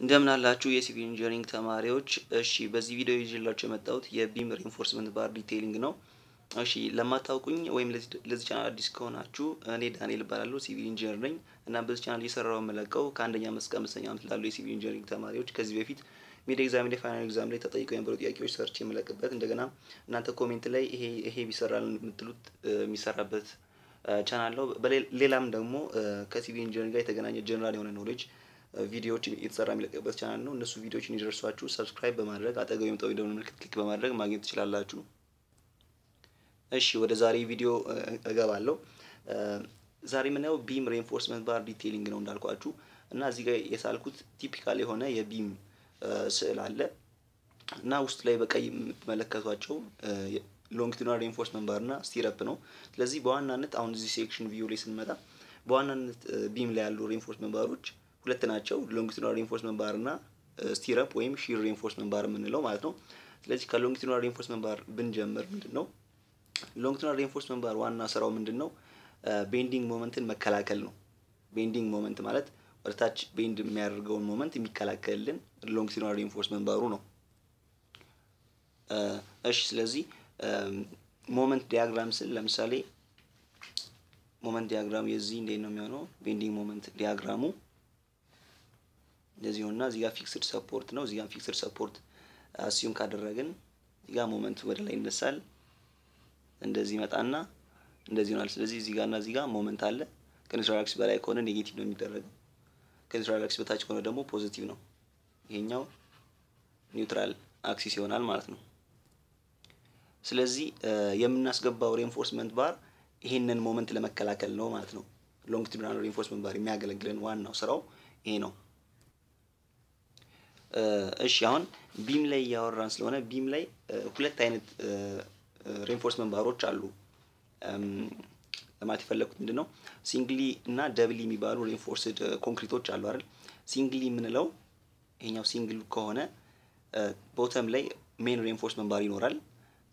እንደምን አላችሁ የ civil engineering ተማሪዎች። እሺ በዚህ ቪዲዮ ይዤላችሁ የመጣሁት የ beam reinforcement bar detailing ነው። እሺ ለማታውቁኝ ወይም ለዚህ ቻናል አዲስ ከሆናችሁ እኔ ዳንኤል እባላለሁ civil engineer ነኝ እና በዚህ ቻናል እየሰራው የምለቀው ከአንደኛ እስከ አምስተኛ ዓመት ላሉ የ civil engineering ተማሪዎች ከዚህ በፊት mid exam ላይ final exam ላይ ተጠይቀው የነበሩ ጥያቄዎች ሰርቼ የምለቅበት እንደገና እናንተ comment ላይ ይሄ ይሄ ቢሰራልን የምትሉት የሚሰራበት ቻናል ነው። ሌላም ደግሞ ከ civil engineering ጋር የተገናኘ ጀነራል የሆነ knowledge ቪዲዮዎች የተሰራ የሚለቀቅበት ቻናል ነው። እነሱ ቪዲዮዎች እንዲደርሷችሁ subscribe በማድረግ አጠገብ የመጣው የደወል ምልክት click በማድረግ ማግኘት ትችላላችሁ። እሺ ወደ ዛሬ ቪዲዮ እገባለሁ። ዛሬ የምናየው beam reinforcement bar detailing ነው እንዳልኳችሁ እና እዚህ ጋር የሳልኩት typical የሆነ የ beam ስዕል አለ እና ውስጥ ላይ በቀይ የምትመለከቷቸው longitudinal reinforcement bar እና stirrup ነው። ስለዚህ በዋናነት አሁን እዚህ section view ላይ ስንመጣ በዋናነት beam ላይ ያሉ reinforcement bar ኦች ሁለት ናቸው። longitudinal reinforcement bar እና stirrup ወይም shear reinforcement bar የምንለው ማለት ነው። ስለዚህ ከ longitudinal reinforcement bar ብንጀምር ምንድን ነው longitudinal reinforcement bar ዋና ስራው ምንድን ነው? bending moment ን መከላከል ነው። bending moment ማለት ወደታች bend የሚያደርገውን moment የሚከላከልልን longitudinal reinforcement bar ኡ ነው። እሺ ስለዚህ moment diagram ስል ለምሳሌ moment diagram የዚህ እንዴት ነው የሚሆነው? bending moment diagram ኡ እንደዚህ ሆና እዚህ fixed support ነው። እዚህ fixed support assume ካደረግን እዚህ ጋር moment ወደ ላይ ይነሳል። እንደዚህ መጣና እንደዚህ ይሆናል። ስለዚህ እዚህ ጋርና እዚህ moment አለ። ከ neutral axis በላይ ከሆነ negative ነው የሚደረገው። ከ neutral axis በታች ከሆነ ደግሞ positive ነው። ይሄኛው neutral axis ይሆናል ማለት ነው። ስለዚህ የምናስገባው reinforcement bar ይሄንን moment ለመከላከል ነው ማለት ነው። longitudinal reinforcement bar የሚያገለግለን ዋናው ስራው ይሄ ነው። እሺ አሁን beam ላይ እያወራን ስለሆነ beam ላይ ሁለት አይነት reinforcement bar ኦች አሉ። ለማለት የፈለግኩት ምንድን ነው singly እና doubly የሚባሉ reinforced ኮንክሪቶች አሉ አይደል? singly የምንለው ይሄኛው single ከሆነ bottom ላይ main reinforcement bar ይኖራል።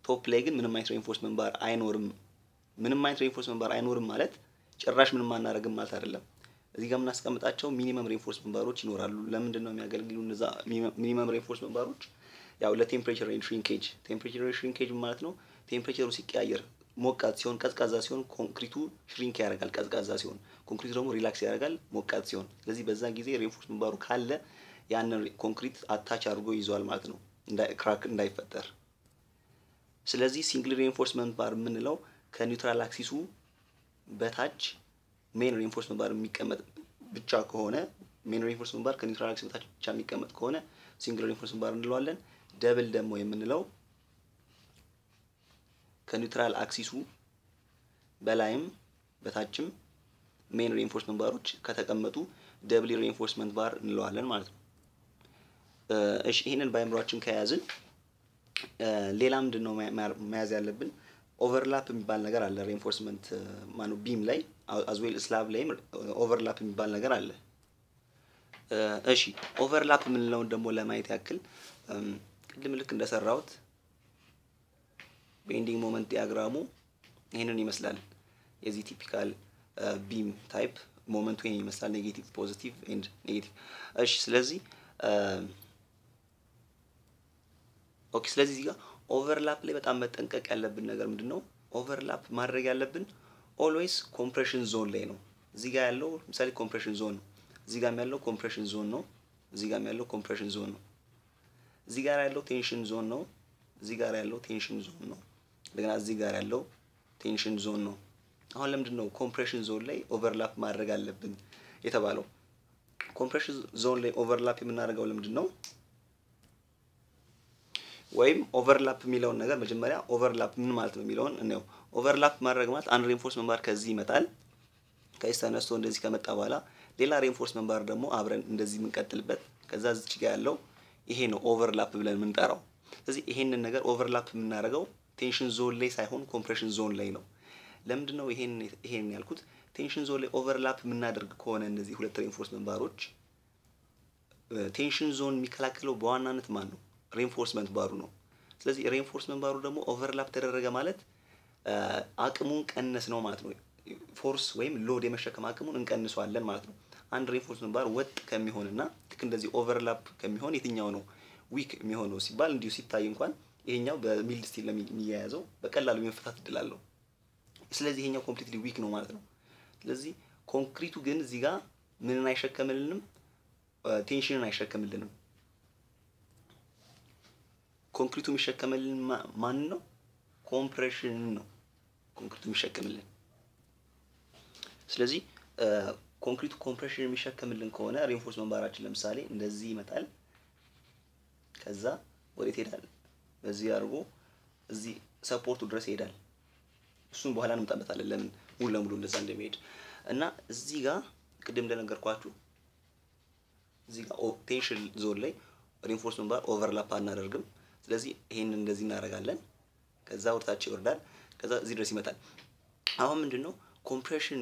top ላይ ግን ምንም አይነት reinforcement bar አይኖርም። ምንም አይነት reinforcement bar አይኖርም ማለት ጭራሽ ምንም አናደርግም ማለት አይደለም። እዚህ ጋር የምናስቀምጣቸው minimum reinforcement bar ኦች ይኖራሉ። ለምንድን ነው የሚያገለግሉ እነዛ minimum reinforcement bar ኦች? ያው ለ temperature shrinkage temperature shrinkage ማለት ነው temperature ኡ ሲቀያየር ሞቃት ሲሆን ቀዝቃዛ ሲሆን ኮንክሪቱ shrink ያደርጋል። ቀዝቃዛ ሲሆን ኮንክሪቱ ደግሞ relax ያደርጋል ሞቃት ሲሆን። ስለዚህ በዛ ጊዜ reinforcement bar ኡ ካለ ያንን ኮንክሪት attach አድርጎ ይዟል ማለት ነው crack እንዳይፈጠር። ስለዚህ single reinforcement bar የምንለው ከ neutral axis ኡ በታች main reinforcement bar የሚቀመጥ ብቻ ከሆነ main reinforcement bar ከ neutral axis በታች ብቻ የሚቀመጥ ከሆነ single reinforcement bar እንለዋለን። double ደግሞ የምንለው ከ neutral axis ኡ በላይም በታችም main reinforcement bar ኦች ከተቀመጡ double reinforcement bar እንለዋለን ማለት ነው። እሺ ይህንን በአእምሯችን ከያዝን ሌላ ምንድን ነው መያዝ ያለብን? overlap የሚባል ነገር አለ። reinforcement ማነው beam ላይ as well slab ላይም overlap የሚባል ነገር አለ። እሺ overlap የምንለውን ደግሞ ለማየት ያክል ቅድም ልክ እንደሰራሁት bending moment diagram ኡ ይህንን ይመስላል። የዚህ typical beam type moment ኡ ይህን ይመስላል። negative፣ positive and negative። እሺ ስለዚህ okay ስለዚህ እዚህ ጋር overlap ላይ በጣም መጠንቀቅ ያለብን ነገር ምንድን ነው? overlap ማድረግ ያለብን always compression zone ላይ ነው። እዚህ ያለው ለምሳሌ compression zone ነው። እዚህ ያለው compression zone ነው። እዚህ ያለው compression zone ነው። እዚህ ጋር ያለው tension zone ነው። እዚህ ጋር ያለው tension zone ነው። እንደገና እዚህ ጋር ያለው tension zone ነው። አሁን ለምንድን ነው compression zone ላይ overlap ማድረግ አለብን የተባለው? compression zone ላይ overlap የምናደርገው ለምንድን ነው? ወይም overlap የሚለውን ነገር መጀመሪያ overlap ምን ማለት ነው የሚለውን እንየው። overlap ማድረግ ማለት አንድ reinforcement bar ከዚህ ይመጣል። ከዚህ ተነስቶ እንደዚህ ከመጣ በኋላ ሌላ reinforcement bar ደግሞ አብረን እንደዚህ የምንቀጥልበት ከዛ እዚች ጋር ያለው ይሄ ነው overlap ብለን የምንጠራው። ስለዚህ ይሄንን ነገር overlap የምናደርገው tension zone ላይ ሳይሆን compression zone ላይ ነው። ለምንድን ነው ይሄን ያልኩት? tension zone ላይ overlap የምናደርግ ከሆነ እነዚህ ሁለት reinforcement bar ኦች tension zone የሚከላከለው በዋናነት ማን ነው? reinforcement bar ኡ ነው። ስለዚህ reinforcement bar ኡ ደግሞ overlap ተደረገ ማለት አቅሙን ቀነስነው ማለት ነው። force ወይም load የመሸከም አቅሙን እንቀንሷለን ማለት ነው። አንድ reinforcement bar ወጥ ከሚሆንና ልክ እንደዚህ overlap ከሚሆን የትኛው ነው weak የሚሆነው ሲባል እንዲሁ ሲታይ እንኳን ይሄኛው በ mild steel የሚያያዘው በቀላሉ የመፈታት እድል አለው። ስለዚህ ይሄኛው completely weak ነው ማለት ነው። ስለዚህ ኮንክሪቱ ግን እዚህ ጋር ምንን አይሸከምልንም? tension ን አይሸከምልንም። ኮንክሪቱ የሚሸከምልን ማን ነው? compression ን ነው ኮንክሪቱ የሚሸከምልን። ስለዚህ ኮንክሪቱ compression የሚሸከምልን ከሆነ reinforcement bar ኣችን ለምሳሌ እንደዚህ ይመጣል። ከዛ ወዴት ይሄዳል? በዚህ አድርጎ እዚህ support ኡ ድረስ ይሄዳል። እሱን በኋላ እንመጣበታለን ለምን ሙሉ ለሙሉ እንደዛ እንደሚሄድ እና እዚህ ጋር ቅድም እንደነገርኳችሁ እዚህ ጋር tension zone ላይ reinforcement bar overlap አናደርግም። ስለዚህ ይሄንን እንደዚህ እናደርጋለን። ከዛ ወደታች ይወርዳል። ከዛ እዚህ ድረስ ይመጣል። አሁን ምንድን ነው compression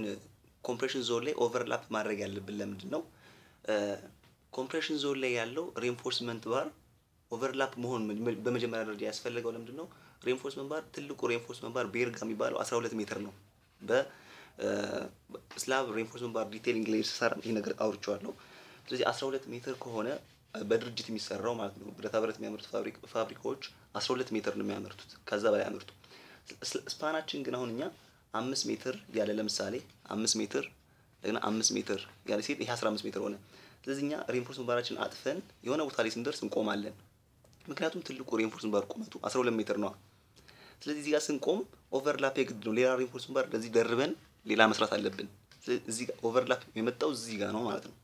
compression zone ላይ overlap ማድረግ ያለብን ለምንድን ነው? compression zone ላይ ያለው reinforcement bar overlap መሆን በመጀመሪያ ደረጃ ያስፈለገው ለምንድን ነው? reinforcement bar ትልቁ reinforcement bar ቤርጋ የሚባለው 12 ሜትር ነው። በ slab reinforcement bar detailing ላይ ስሰራ ይህ ነገር አውርቼዋለሁ። ስለዚህ 12 ሜትር ከሆነ በድርጅት የሚሰራው ማለት ነው ብረታ ብረት የሚያመርቱ ፋብሪካዎች 12 ሜትር ነው የሚያመርቱት፣ ከዛ በላይ አያመርቱም። span ኣችን ግን አሁን እኛ አምስት ሜትር ያለ ለምሳሌ አምስት ሜትር እንደገና አምስት ሜትር ያለ ሴት ይሄ 15 ሜትር ሆነ። ስለዚህ እኛ reinforcement bar ኣችን አጥፈን የሆነ ቦታ ላይ ስንደርስ እንቆማለን። ምክንያቱም ትልቁ reinforcement bar ቁመቱ 12 ሜትር ነው። ስለዚህ እዚህ ጋር ስንቆም overlap የግድ ነው። ሌላ reinforcement bar እንደዚህ ደርበን ሌላ መስራት አለብን። እዚህ overlap የመጣው እዚህ ጋር ነው ማለት ነው።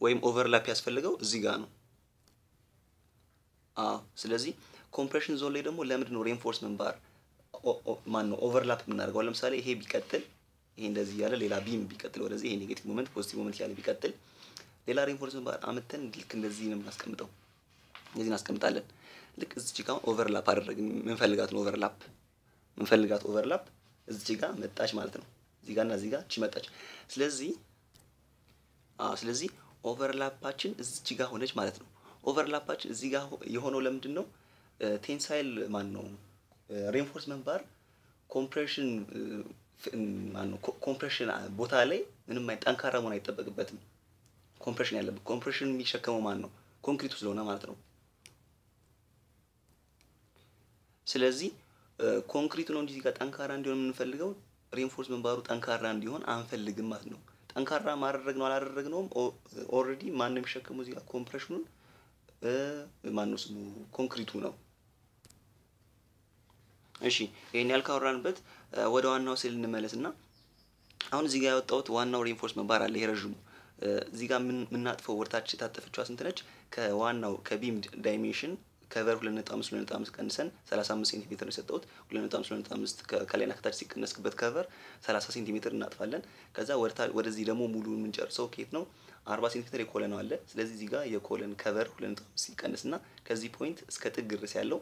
ወይም overlap ያስፈልገው እዚህ ጋር ነው። አዎ። ስለዚህ compression zone ላይ ደግሞ ለምንድን ነው reinforcement bar ማን ነው overlap የምናደርገው? ለምሳሌ ይሄ ቢቀጥል ይሄ እንደዚህ እያለ ሌላ beam ቢቀጥል ወደዚህ ይሄ negative moment positive moment እያለ ቢቀጥል ሌላ reinforcement bar አምጥተን ልክ እንደዚህ ነው የምናስቀምጠው። እንደዚህ እናስቀምጣለን። ልክ እዚች ጋር overlap አደረግን። ምንፈልጋትን overlap ምንፈልጋት overlap እዚች ጋር መጣች ማለት ነው። እዚህ ጋር እና እዚህ ጋር እቺ መጣች። ስለዚህ ስለዚህ overlap ኣችን እዚች ጋር ሆነች ማለት ነው። overlap ኣችን እዚህ ጋር የሆነው ለምንድን ነው? tensile ማን ነው reinforcement bar compression compression ቦታ ላይ ምንም አይነት ጠንካራ መሆን አይጠበቅበትም። compression ያለበት compression የሚሸከመው ማን ነው? ኮንክሪቱ ስለሆነ ማለት ነው። ስለዚህ ኮንክሪቱ ነው እንጂ እዚህ ጋር ጠንካራ እንዲሆን የምንፈልገው reinforcement bar ኡ ጠንካራ እንዲሆን አንፈልግም ማለት ነው። ጠንካራ ማድረግ ነው አላደረግነውም። already ማን ነው የሚሸከመው እዚህ ጋር compression ኑን ማን ስሙ ኮንክሪቱ ነው። እሺ ይሄን ያህል ካወራንበት ወደ ዋናው ስዕል እንመለስ እና አሁን እዚህ ጋር ያወጣሁት ዋናው reinforcement bar አለ። ይሄ ረዥሙ እዚህ ጋር የምናጥፈው ወደታች የታጠፈችዋ ስንት ነች? ከዋናው ከ beam dimension cover ሁለት ነጥብ አምስት ሁለት ነጥብ አምስት ቀንሰን ሰላሳ አምስት ሴንቲሜትር ነው የሰጠሁት። ሁለት ነጥብ አምስት ሁለት ነጥብ አምስት ከላይና ከታች ሲቀነስበት cover ሰላሳ ሴንቲሜትር እናጥፋለን። ከዛ ወደዚህ ደግሞ ሙሉ የምንጨርሰው ኬት ነው አርባ ሴንቲሜትር የ column አለ። ስለዚህ እዚህ ጋር የ column cover ሁለት ነጥብ አምስት ሲቀንስ እና ከዚህ point እስከ ጥግ ድረስ ያለው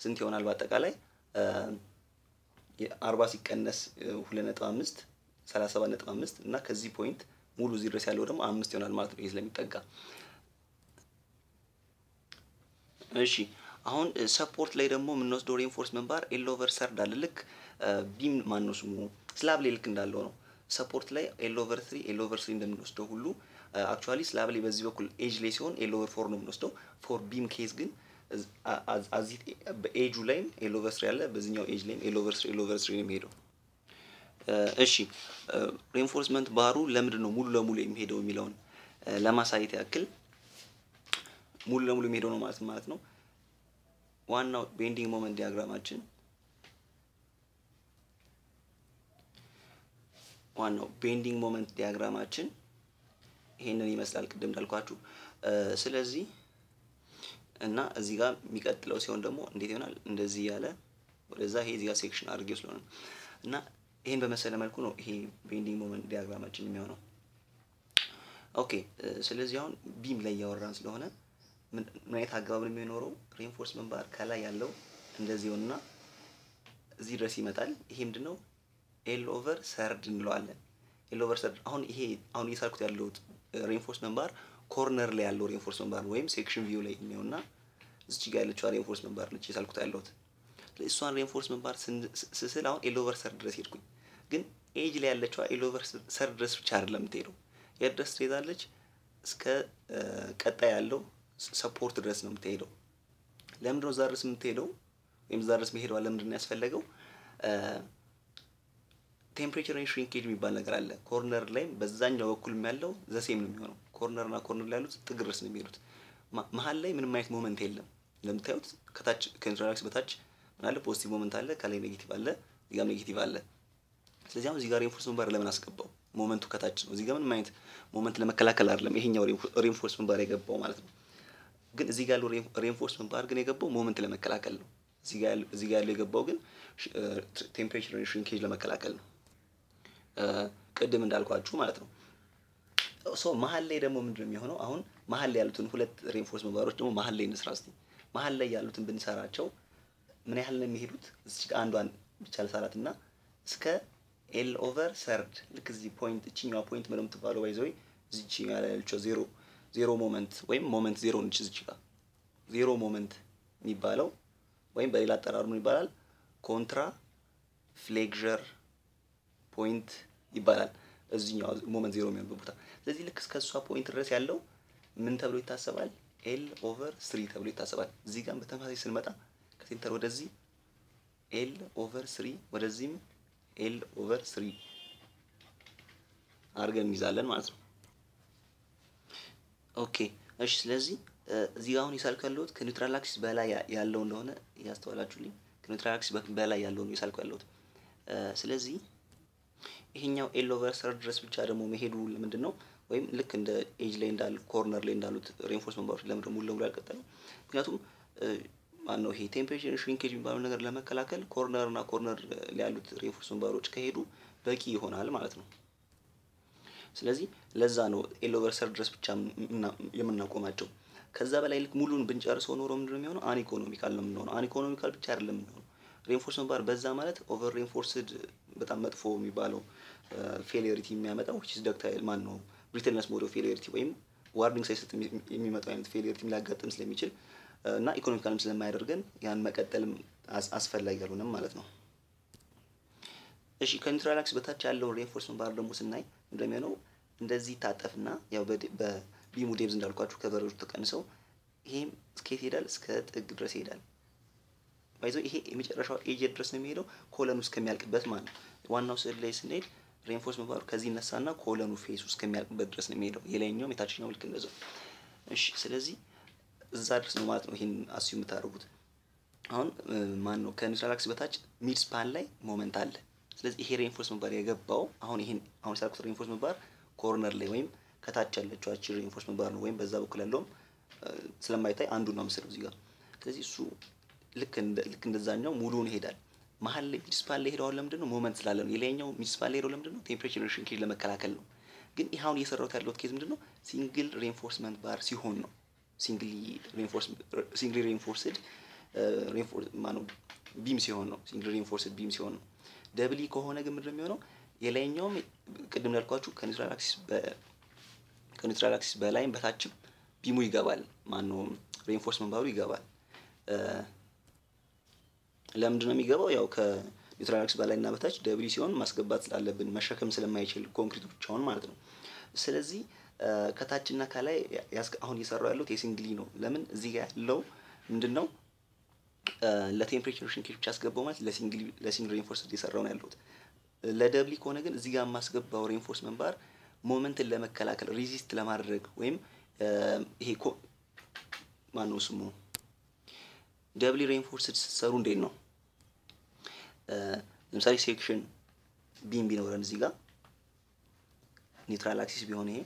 ስንት ይሆናል? በአጠቃላይ አርባ ሲቀነስ ሁለት ነጥብ አምስት ሰላሳ ሰባት ነጥብ አምስት እና ከዚህ point ሙሉ እዚህ ድረስ ያለው ደግሞ አምስት ይሆናል ማለት ነው። ይሄ ስለሚጠጋ እሺ አሁን support ላይ ደግሞ የምንወስደው reinforcement bar L over third አለ። ልክ beam ማን ነው ስሙ slab ላይ ልክ እንዳለው ነው። support ላይ L over three L over three እንደምንወስደው ሁሉ actually slab ላይ በዚህ በኩል edge ላይ ሲሆን L over four ነው የምንወስደው። for beam case ግን እዚ በ edge ኡ ላይም L over three አለ፣ በዚህኛው edge ላይም L over three L over three ነው የሚሄደው። እሺ reinforcement bar ኡ ለምንድን ነው ሙሉ ለሙሉ የሚሄደው የሚለውን ለማሳየት ያክል ሙሉ ለሙሉ የሚሄደው ነው ማለት ማለት ነው። ዋናው bending moment diagram ኣችን ዋናው bending moment diagram ኣችን ይሄንን ይመስላል ቅድም እንዳልኳችሁ። ስለዚህ እና እዚህ ጋር የሚቀጥለው ሲሆን ደግሞ እንዴት ይሆናል? እንደዚህ ያለ ወደዛ ይሄ እዚህ ጋር section አድርጌው ስለሆነ እና ይሄን በመሰለ መልኩ ነው ይሄ bending moment diagram ኣችን የሚሆነው። okay ስለዚህ አሁን beam ላይ እያወራን ስለሆነ ምን አይነት አገባብ ነው የሚኖረው? reinforcement bar ከላይ ያለው እንደዚህ ሆንና እዚህ ድረስ ይመጣል። ይሄ ምንድን ነው? L over third እንለዋለን። L over third አሁን ይሄ አሁን እየሳልኩት ያለሁት reinforcement bar corner ላይ ያለው reinforcement bar ወይም section view ላይ የሚሆንና እዚች ጋር ያለችዋ reinforcement bar ነች እየሳልኩት ያለሁት። እሷን reinforcement bar ስስል አሁን L over third ድረስ ሄድኩኝ። ግን edge ላይ ያለችዋ L over third ድረስ ብቻ አይደለም የምትሄደው። የት ድረስ ትሄዳለች? እስከ ቀጣይ ያለው support ድረስ ነው የምትሄደው። ለምንድነው እዛ ድረስ የምትሄደው ወይም እዛ ድረስ መሄደዋ ለምንድን ነው ያስፈለገው? temperature shrinkage የሚባል ነገር አለ። corner ላይም በዛኛው በኩልም ያለው the same ነው የሚሆነው። corner እና corner ላይ ያሉት ጥግ ድረስ ነው የሚሄዱት። መሀል ላይ ምንም አይነት moment የለም። እንደምታዩት ከታች ከ neutral axis በታች ምን አለ? positive moment አለ፣ ከላይ negative አለ፣ እዚህ ጋር negative አለ። ስለዚህ አሁን እዚህ ጋር reinforcement bar ለምን አስገባው? moment ኡ ከታች ነው። እዚህ ጋር ምንም አይነት moment ለመከላከል አይደለም ይሄኛው reinforcement bar የገባው ማለት ነው። ግን እዚህ ጋር ያለው reinforcement bar ግን የገባው moment ለመከላከል ነው። እዚህ ጋር ያለው የገባው ግን temperature shrinkage ለመከላከል ነው። ቅድም እንዳልኳችሁ ማለት ነው። so መሀል ላይ ደግሞ ምንድን ነው የሚሆነው? አሁን መሀል ላይ ያሉትን ሁለት reinforcement bar ኦች ደግሞ መሀል ላይ እንስራ እስቲ። መሀል ላይ ያሉትን ብንሰራቸው ምን ያህል ነው የሚሄዱት? እዚህ አንዷን ብቻ ልሰራት እና እስከ L over third ልክ እዚህ point እችኛዋ point ምንም የምትባለው by the way እዚች ያለችው zero zero moment ወይም moment zero ነች። እዚች zero moment የሚባለው ወይም በሌላ አጠራሩ ምን ይባላል? contraflexure point ይባላል። እዚህኛው moment zero የሚሆንበት ቦታ። ስለዚህ ልክ እስከ እሷ point ድረስ ያለው ምን ተብሎ ይታሰባል? L over three ተብሎ ይታሰባል። እዚህ ጋር በተመሳሳይ ስንመጣ ከ center ወደዚህ L over three ወደዚህም L over three አድርገን እንይዛለን ማለት ነው። okay እሺ። ስለዚህ እዚህ አሁን የሳልኩ ያለሁት ከ neutral axis በላይ ያለው እንደሆነ እያስተዋላችሁልኝ፣ ከ neutral axis በላይ ያለው ነው የሳልኩ ያለሁት። ስለዚህ ይሄኛው L over third ድረስ ብቻ ደግሞ መሄዱ ምንድን ነው? ወይም ልክ እንደ ኤጅ ላይ እንዳሉ corner ላይ እንዳሉት reinforcement bar ኦች ለምን ሙሉ ለሙሉ ያልቀጠለው? ምክንያቱም ማነው ይሄ temperature shrinkage የሚባለው ነገር ለመከላከል corner እና corner ያሉት reinforcement bar ኦች ከሄዱ በቂ ይሆናል ማለት ነው። ስለዚህ ለዛ ነው L over third ድረስ ብቻ የምናቆማቸው። ከዛ በላይ ልክ ሙሉን ብንጨርሰው ኖሮ ምንድነው የሚሆነው? uneconomical ነው የምንሆነው። uneconomical ብቻ አይደለም የምንሆነው reinforcement bar በዛ ማለት over reinforced በጣም መጥፎ የሚባለው failure ኢቲ የሚያመጣው which is ductile ማን ነው brittleness mode failure ኢቲ ወይም warning ሳይሰጥ የሚመጣው አይነት failure ኢቲ ሊያጋጥም ስለሚችል እና economical ም ስለማያደርገን ያን መቀጠልም አስፈላጊ አልሆነም ማለት ነው። እሺ ከ neutral axis በታች ያለውን reinforcement bar ደግሞ ስናይ እንደሚሆነው እንደዚህ ታጠፍና ያው በ beam ኡ depth እንዳልኳችሁ cover ኦቹ ተቀንሰው ይሄም እስከየት ይሄዳል? እስከ ጥግ ድረስ ይሄዳል። by the way ይሄ የመጨረሻው ኤጅ ድረስ ነው የሚሄደው column ኡ እስከሚያልቅበት ማለት ነው። ዋናው ስዕል ላይ ስንሄድ reinforcement bar ኡ ከዚህ ይነሳና column ኡ face ኡ እስከሚያልቅበት ድረስ ነው የሚሄደው። የላይኛውም የታችኛው ልክ እንደዛው። እሺ ስለዚህ እዛ ድረስ ነው ማለት ነው ይሄን አስዩ የምታደርጉት። አሁን ማን ነው ከ neutral axis በታች mid span ላይ moment አለ። ስለዚህ ይሄ reinforcement bar የገባው አሁን ይሄን አሁን የሳልኩት reinforcement bar corner ላይ ወይም ከታች ያለችው አቺ reinforcement bar ነው ወይም በዛ በኩል ያለውም ስለማይታይ አንዱ ነው ምስለው እዚህ ጋር። ስለዚህ እሱ ልክ እንደ ልክ እንደዛኛው ሙሉውን ይሄዳል። መሀል ላይ midspan ላይ ሄደው ለምንድን ነው moment ስላለ ነው። የላይኛው midspan ላይ ሄደው ለምንድን ነው temperature shrinkage ለመከላከል ነው። ግን ይህ አሁን እየሰራሁት ያለሁት case ምንድን ነው single reinforcement bar ሲሆን ነው። singly reinforced beam ሲሆን ነው። single reinforced beam ሲሆን ነው። doubly ከሆነ ግን ምንድን ነው የሚሆነው? የላይኛውም ቅድም ያልኳችሁ ከ neutral axis ከ neutral axis በላይም በታችም beam ኡ ይገባል። ማነው reinforcement bar ኡ ይገባል። ለምንድን ነው የሚገባው? ያው ከ neutral axis በላይ እና በታች doubly ሲሆን ማስገባት ስላለብን መሸከም ስለማይችል ኮንክሪት ብቻውን ማለት ነው። ስለዚህ ከታችና ከላይ አሁን እየሰራው ያለሁት የ singly ነው። ለምን እዚህ ያለው ምንድን ነው ለ temperature shrinkage ብቻ አስገባው ማለት ለ single reinforced እየሰራው ነው ያለሁት። ለ doubly ከሆነ ግን እዚህ ጋር የማስገባው reinforcement bar moment ን ለመከላከል resist ለማድረግ ወይም ይሄ ማነው ስሙ doubly reinforced ስትሰሩ እንዴት ነው? ለምሳሌ section beam ቢኖረን እዚህ ጋር neutral axis ቢሆን ይሄ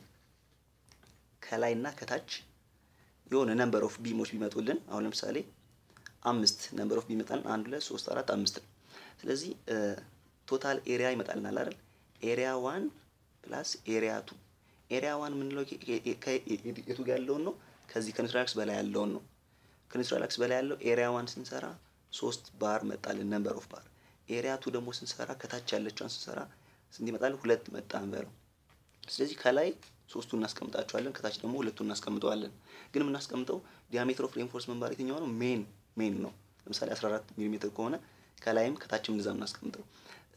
ከላይ እና ከታች የሆነ number of beam ኦች ቢመጡልን አሁን ለምሳሌ አምስት number of ይመጣልን አንድ ሁለት ሶስት አራት አምስት ነው። ስለዚህ total area ይመጣልናል አይደል? area one plus area two area one የምንለው የቱ ጋር ያለውን ነው? ከዚህ ከ neutral axis በላይ ያለውን ነው። ከ neutral axis በላይ ያለው area one ስንሰራ ሶስት ባር መጣልን number of bar። area two ደግሞ ስንሰራ ከታች ያለችውን ስንሰራ ስንት ይመጣልን? ሁለት መጣ እንበለው። ስለዚህ ከላይ ሶስቱ እናስቀምጣቸዋለን፣ ከታች ደግሞ ሁለቱ እናስቀምጠዋለን። ግን የምናስቀምጠው diameter of reinforcement bar የትኛው ነው? main main ነው። ለምሳሌ 14 ሚሊ ሜትር ከሆነ ከላይም ከታችም እንደዛ የምናስቀምጠው።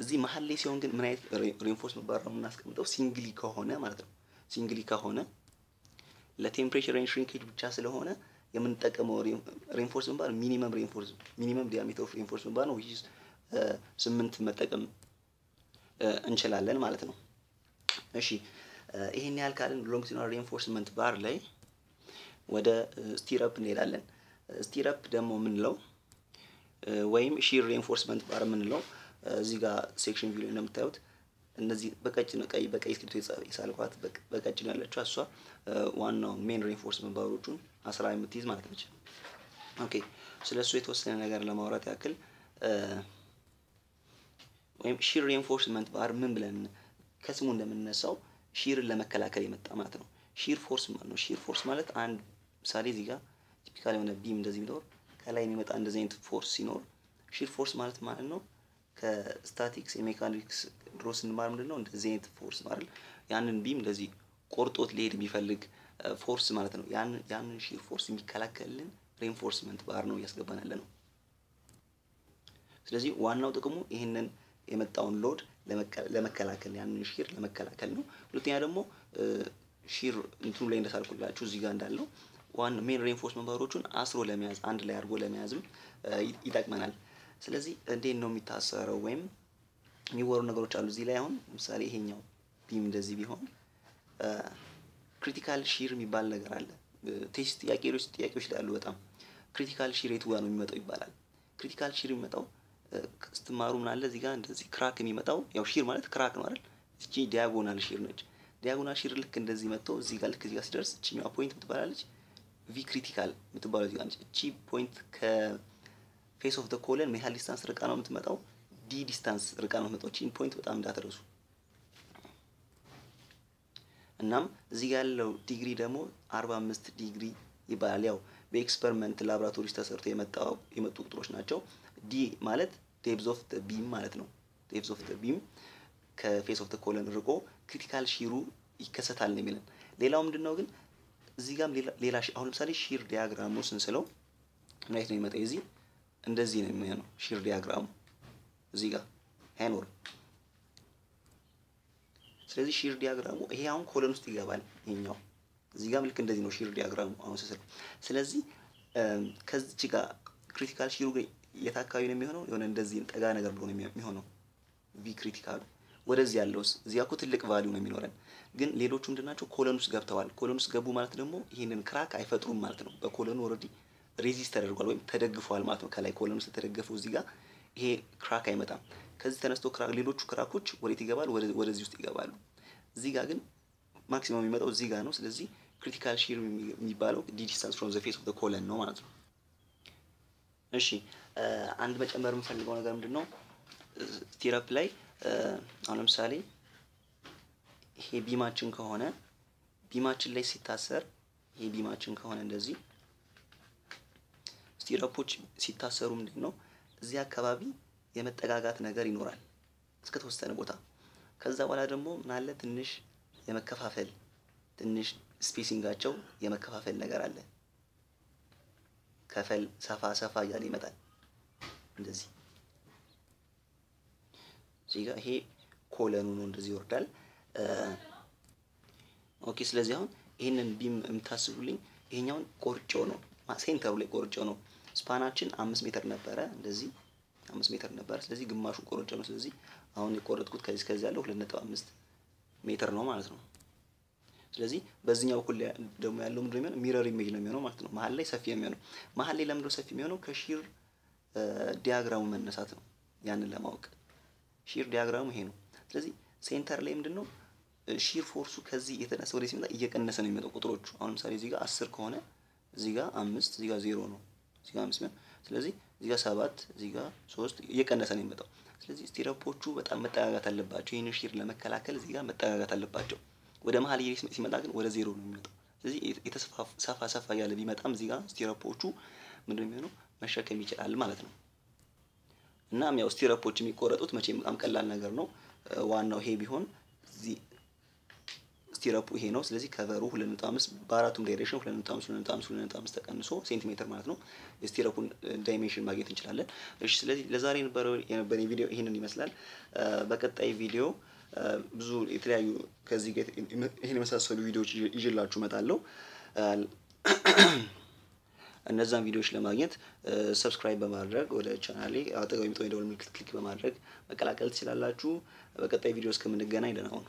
እዚህ መሀል ላይ ሲሆን ግን ምን አይነት reinforcement bar ነው የምናስቀምጠው? singly ከሆነ ማለት ነው። singly ከሆነ ለ temperature and shrinkage ብቻ ስለሆነ የምንጠቀመው reinforcement bar minimum reinforce minimum diameter of reinforcement bar ነው which is ስምንት መጠቀም እንችላለን ማለት ነው። እሺ ይሄን ያህል ካልን longitudinal reinforcement bar ላይ ወደ stirrup እንሄዳለን። stirrup ደግሞ የምንለው ወይም shear reinforcement bar የምንለው እዚህ ጋር section view እንደምታዩት እነዚህ በቀጭን ቀይ በቀይ እስክሪብቶ የሳልኳት በቀጭን ያለችው እሷ ዋናው main reinforcement bar ኦቹን አስራ የምትይዝ ማለት ነች። okay ስለ እሱ የተወሰነ ነገር ለማውራት ያክል ወይም shear reinforcement bar ምን ብለን ከስሙ እንደምንነሳው shear ን ለመከላከል የመጣ ማለት ነው። shear force ማለት ነው። shear force ማለት አንድ ምሳሌ እዚህ ጋር typical የሆነ beam እንደዚህ ቢኖር ከላይ የሚመጣ እንደዚህ አይነት force ሲኖር shear force ማለት ማለት ነው ከ statics የ mechanics ድሮ ስንማር ምንድን ነው እንደዚህ አይነት force ማለት ያንን beam እንደዚህ ቆርጦት ሊሄድ የሚፈልግ force ማለት ነው። ያንን shear force የሚከላከልልን reinforcement bar ነው እያስገባን ያለ ነው። ስለዚህ ዋናው ጥቅሙ ይህንን የመጣውን load ለመከላከል ያንን shear ለመከላከል ነው። ሁለተኛ ደግሞ shear እንትኑ ላይ እንደሳልኩላችሁ እዚህ ጋር እንዳለው ዋና main reinforcement bar ኦቹን አስሮ ለመያዝ አንድ ላይ አድርጎ ለመያዝም ይጠቅመናል። ስለዚህ እንዴት ነው የሚታሰረው ወይም የሚወሩ ነገሮች አሉ እዚህ ላይ አሁን ምሳሌ ይሄኛው beam እንደዚህ ቢሆን critical shear የሚባል ነገር አለ። test ጥያቄዎች ጥያቄዎች ላይ አሉ። በጣም critical shear የቱ ጋር ነው የሚመጣው ይባላል። critical shear የሚመጣው ስትማሩ ምን አለ እዚህ ጋር እንደዚህ crack የሚመጣው ያው shear ማለት crack ነው አይደል? እቺ diagonal shear ነች። diagonal shear ልክ እንደዚህ መጥተው እዚህ ጋር ልክ እዚህ ጋር ሲደርስ እቺኛዋ point ምትባላለች V critical የምትባለው እዚህ ጋር እቺ point ከ face of the column ምን ያህል distance ርቃ ነው የምትመጣው? d distance ርቃ ነው የምትመጣው። እቺን point በጣም እንዳትረሱ። እናም እዚህ ያለው ዲግሪ ደግሞ አርባ አምስት ዲግሪ ይባላል። ያው በ experiment ላቦራቶሪዎች ተሰርቶ የመጡ ቁጥሮች ናቸው። d ማለት depth of beam ማለት ነው። depth of beam ከ face of column ርቆ critical shear ኡ ይከሰታል ነው የሚለን። ሌላው ምንድን ነው ግን እዚህ ጋርም ሌላ አሁን ለምሳሌ shear diagram ኡ ስንስለው ምን አይነት ነው የሚመጣው? እዚህ እንደዚህ ነው የሚሆነው shear diagram ኡ እዚህ ጋር አይኖርም። ስለዚህ shear diagram ኡ ይሄ አሁን column ውስጥ ይገባል። ይሄኛው እዚህ ጋርም ልክ እንደዚህ ነው shear diagram ኡ አሁን ስስለው። ስለዚህ ከዚች ጋር critical shear ኡ የት አካባቢ ነው የሚሆነው? የሆነ እንደዚህ ጠጋ ነገር ብሎ ነው የሚሆነው V critical ኡ። ወደዚህ ያለውስ እዚህ እኮ ትልቅ value ነው የሚኖረን። ግን ሌሎቹ ምንድን ናቸው? column ውስጥ ገብተዋል። column ውስጥ ገቡ ማለት ደግሞ ይህንን crack አይፈጥሩም ማለት ነው። በ column ኑ already resist ተደርጓል ወይም ተደግፏል ማለት ነው። ከላይ column ውስጥ ተደገፈው እዚህ ጋር ይሄ crack አይመጣም። ከዚህ ተነስቶ ሌሎቹ crack ኦች ወዴት ይገባል? ወደዚህ ውስጥ ይገባሉ። እዚህ ጋር ግን maximum የሚመጣው እዚህ ጋር ነው። ስለዚህ critical shear የሚባለው d from the face of the column ነው ማለት ነው። እሺ አንድ መጨመር የምፈልገው ነገር ምንድን ነው? stirrup ላይ አሁን ለምሳሌ ይሄ beam ኣችን ከሆነ beam ኣችን ላይ ሲታሰር ይሄ beam ኣችን ከሆነ እንደዚህ stirrup ኦች ሲታሰሩ ምንድን ነው እዚህ አካባቢ የመጠጋጋት ነገር ይኖራል እስከ ተወሰነ ቦታ። ከዛ በኋላ ደግሞ ምናለ ትንሽ የመከፋፈል ትንሽ spacing ኣቸው የመከፋፈል ነገር አለ። ከፈል ሰፋ ሰፋ እያለ ይመጣል እንደዚህ እዚህ ጋር ይሄ column ኑ ነው እንደዚህ ይወርዳል። okay ስለዚህ አሁን ይሄንን beam የምታስቡልኝ ይሄኛውን ቆርጬው ነው center ኡ ላይ ቆርጬው ነው። span ኣችን አምስት ሜትር ነበረ እንደዚህ አምስት ሜትር ነበረ። ስለዚህ ግማሹ ቆርጬው ነው። ስለዚህ አሁን የቆረጥኩት ከዚህ ከዚህ ያለው ሁለት ነጥብ አምስት ሜትር ነው ማለት ነው። ስለዚህ በዚህኛው በኩል ደግሞ ያለው ምንድን ነው የሚሆነው? mirror image ነው የሚሆነው ማለት ነው። መሀል ላይ ሰፊ ነው የሚሆነው። መሀል ላይ ለምንድነው ሰፊ የሚሆነው? ከ shear diagram ኡ መነሳት ነው። ያንን ለማወቅ shear diagram ኡ ይሄ ነው። ስለዚህ center ላይ ምንድን ነው shear force ኡ ከዚህ የተነሳ ወደ ሲመጣ እየቀነሰ ነው የሚመጣው ቁጥሮቹ። አሁን ለምሳሌ እዚህ ጋር አስር ከሆነ እዚህ ጋር አምስት እዚህ ጋር ዜሮ ነው እዚህ ጋር አምስት ሚሆን ስለዚህ እዚህ ጋር ሰባት እዚህ ጋር ሶስት እየቀነሰ ነው የሚመጣው። ስለዚህ stirrup ኦቹ በጣም መጠጋጋት አለባቸው። ይህንን shear ለመከላከል እዚህ ጋር መጠጋጋት አለባቸው። ወደ መሀል ሲመጣ ግን ወደ ዜሮ ነው የሚመጣው። ስለዚህ ሰፋ ሰፋ እያለ ቢመጣም እዚህ ጋር stirrup ኦቹ ምንድን ነው የሚሆነው መሸከም ይችላል ማለት ነው። እናም ያው stirrup ኦች የሚቆረጡት መቼም በጣም ቀላል ነገር ነው። ዋናው ይሄ ቢሆን እዚህ stirrup ኡ ይሄ ነው። ስለዚህ cover ኡ ሁለት ነጥብ አምስት በአራቱም direction ሁለት ነጥብ አምስት ሁለት ነጥብ አምስት ሁለት ነጥብ አምስት ተቀንሶ ሴንቲሜትር ማለት ነው የ stirrup ኡን dimension ማግኘት እንችላለን። እሺ ስለዚህ ለዛሬ የነበረው የነበረኝ ቪዲዮ ይህንን ይመስላል። በቀጣይ ቪዲዮ ብዙ የተለያዩ ከዚህ ይህን የመሳሰሉ ቪዲዮዎች ይዤላችሁ እመጣለሁ። እነዛን ቪዲዮዎች ለማግኘት subscribe በማድረግ ወደ ቻናሌ አጠገብ የሚመጣው የደወል ምልክት click በማድረግ መቀላቀል ትችላላችሁ። በቀጣይ ቪዲዮ እስከምንገናኝ ደህና ሁኑ።